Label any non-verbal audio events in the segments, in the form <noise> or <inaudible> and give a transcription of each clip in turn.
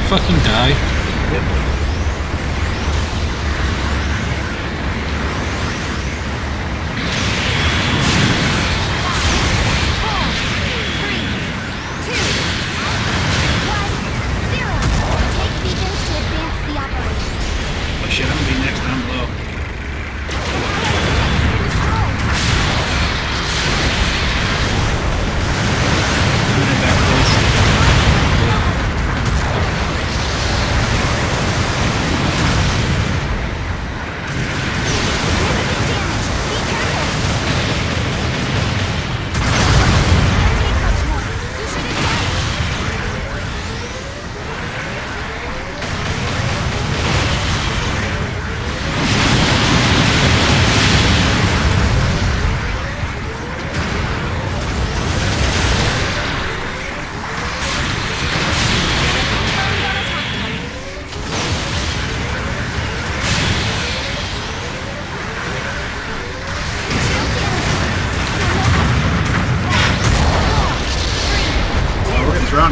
fucking die? Oh shit, I'm gonna be next down below.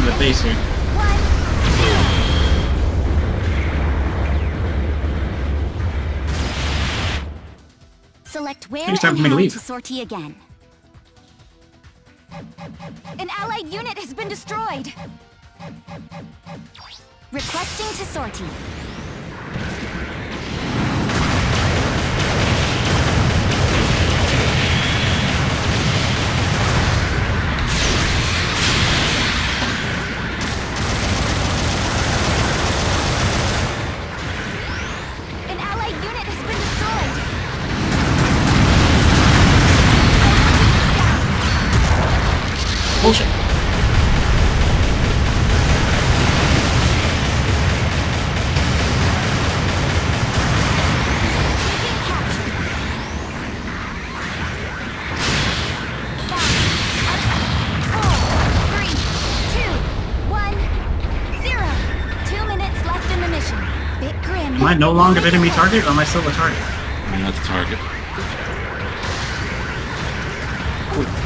Surrounded at base here. Select where it's time and for me to leave. to sortie again. An allied unit has been destroyed. Requesting to sortie. Bullshit. Am I no longer the enemy target, or am I still a target? You're not the target. Cool.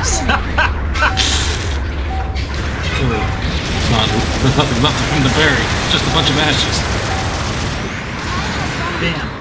Nice. It's <laughs> not, there's nothing left from the berry. Just a bunch of ashes. Damn.